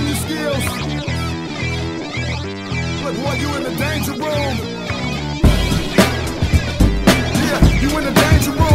hone your skills. Look, boy, you in the danger room. Yeah, you in the danger room.